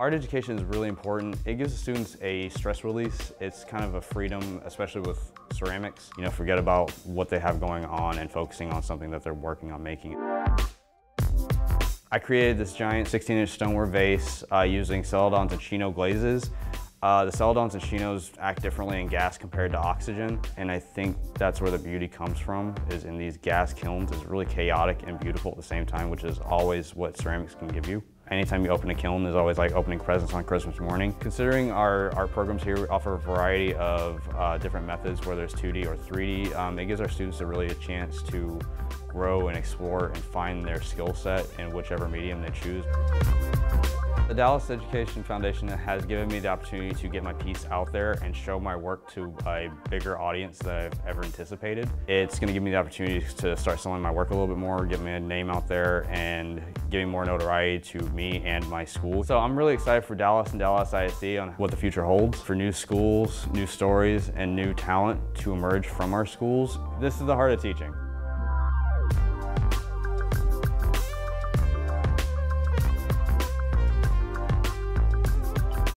Art education is really important. It gives the students a stress release. It's kind of a freedom, especially with ceramics. You know, forget about what they have going on and focusing on something that they're working on making. I created this giant 16-inch stoneware vase uh, using Celadons and Shino glazes. Uh, the Celadons and Shinos act differently in gas compared to oxygen, and I think that's where the beauty comes from, is in these gas kilns. It's really chaotic and beautiful at the same time, which is always what ceramics can give you. Anytime you open a kiln is always like opening presents on Christmas morning. Considering our, our programs here offer a variety of uh, different methods, whether it's 2D or 3D, um, it gives our students a really a chance to grow and explore and find their skill set in whichever medium they choose. The Dallas Education Foundation has given me the opportunity to get my piece out there and show my work to a bigger audience than I've ever anticipated. It's going to give me the opportunity to start selling my work a little bit more, get my name out there, and giving more notoriety to me and my school. So I'm really excited for Dallas and Dallas ISD on what the future holds for new schools, new stories, and new talent to emerge from our schools. This is the heart of teaching.